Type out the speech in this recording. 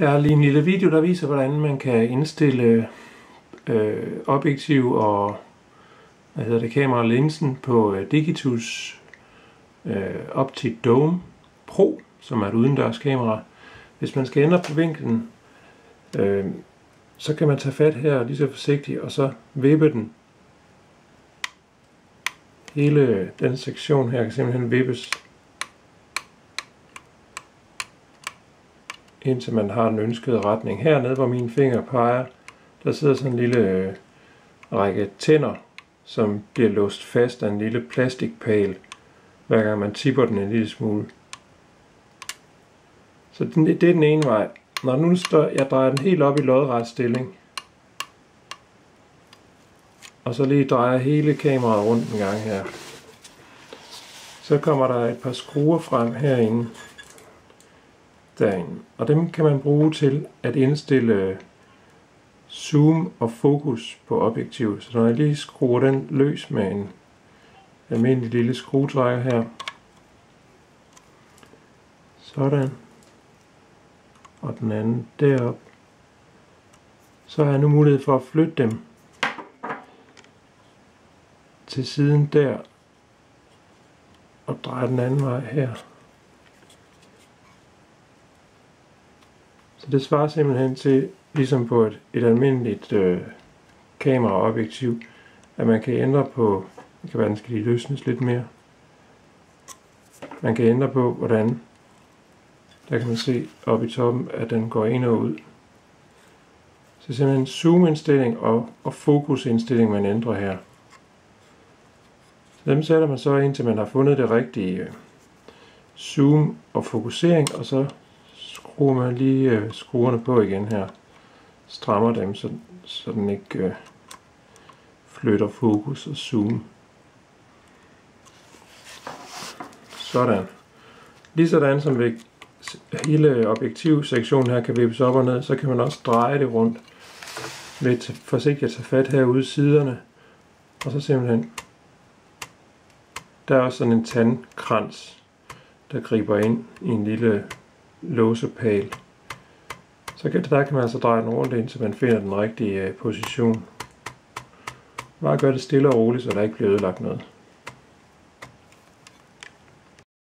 Her er lige en lille video, der viser, hvordan man kan indstille øh, objektiv og hvad hedder det, kamera linsen på øh, Digitus øh, Optic Dome Pro, som er et udendørs kamera. Hvis man skal ændre på vinklen, øh, så kan man tage fat her lige så forsigtigt, og så vippe den. Hele den sektion her kan simpelthen vippes indtil man har den ønskede retning. Hernede, hvor min finger peger, der sidder sådan en lille øh, række tænder, som bliver låst fast af en lille plastikpæl, hver gang man tipper den en lille smule. Så det, det er den ene vej. Når nu står, jeg drejer den helt op i lodret stilling, og så lige drejer hele kameraet rundt en gang her, så kommer der et par skruer frem herinde derinde. Og dem kan man bruge til at indstille zoom og fokus på objektivet. Så når jeg lige skruer den løs med en almindelig lille skruetrækker her, sådan, og den anden derop, så har jeg nu mulighed for at flytte dem til siden der, og dreje den anden vej her. Så det svarer simpelthen til, ligesom på et, et almindeligt øh, kameraobjektiv, at man kan ændre på, det kan være, den skal lige løsnes lidt mere. Man kan ændre på, hvordan, der kan man se oppe i toppen, at den går ind og ud. Så simpelthen zoom-indstilling og, og fokusindstilling, man ændrer her. Så dem sætter man så ind, til man har fundet det rigtige øh, zoom og fokusering, og så skruer man lige øh, skruerne på igen her. Strammer dem, så, så den ikke øh, flytter fokus og zoom. Sådan. Ligesådan som ved hele objektivsektionen her kan vippes op og ned, så kan man også dreje det rundt lidt forsigtigt at tage fat herude i siderne. Og så simpelthen, der er også sådan en tandkrans, der griber ind i en lille låsepæl. Så der kan man altså dreje den rundt ind, så man finder den rigtige øh, position. Bare gør det stille og roligt, så der ikke bliver ødelagt noget.